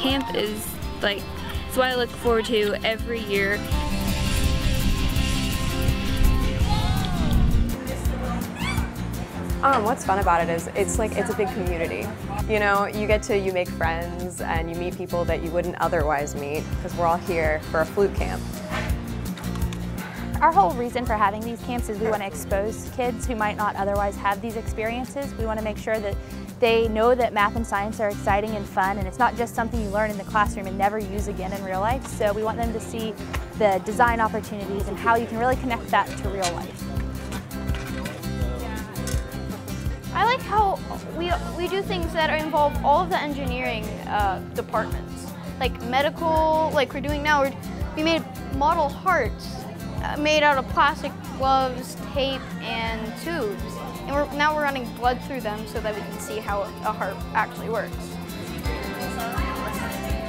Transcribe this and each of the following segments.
Camp is like, it's what I look forward to every year. Um, what's fun about it is it's like it's a big community. You know, you get to you make friends and you meet people that you wouldn't otherwise meet because we're all here for a flute camp. Our whole reason for having these camps is we want to expose kids who might not otherwise have these experiences. We want to make sure that they know that math and science are exciting and fun and it's not just something you learn in the classroom and never use again in real life. So we want them to see the design opportunities and how you can really connect that to real life. I like how we, we do things that involve all of the engineering uh, departments. Like medical, like we're doing now, we're, we made model hearts Uh, made out of plastic gloves, tape, and tubes. And we're, now we're running blood through them so that we can see how a heart actually works.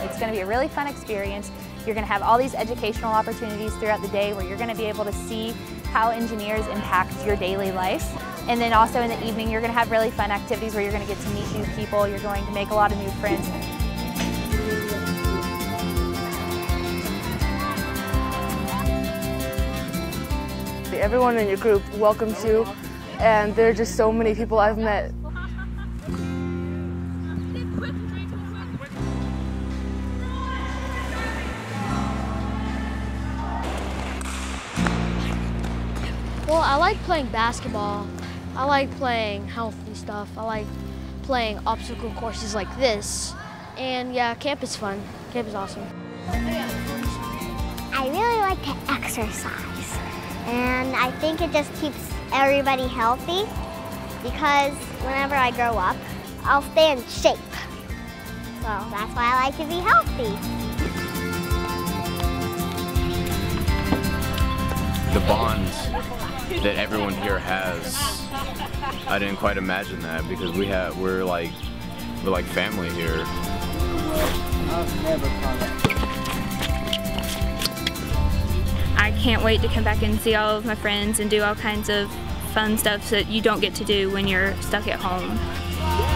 It's going to be a really fun experience. You're going to have all these educational opportunities throughout the day where you're going to be able to see how engineers impact your daily life. And then also in the evening, you're going to have really fun activities where you're going to get to meet new people. You're going to make a lot of new friends. Everyone in your group welcomes you, and there are just so many people I've met. Well, I like playing basketball. I like playing healthy stuff. I like playing obstacle courses like this. And yeah, camp is fun. Camp is awesome. I really like to exercise. And I think it just keeps everybody healthy because whenever I grow up, I'll stay in shape. So that's why I like to be healthy. The bond that everyone here has, I didn't quite imagine that because we have we're like we're like family here. Can't wait to come back and see all of my friends and do all kinds of fun stuff that you don't get to do when you're stuck at home.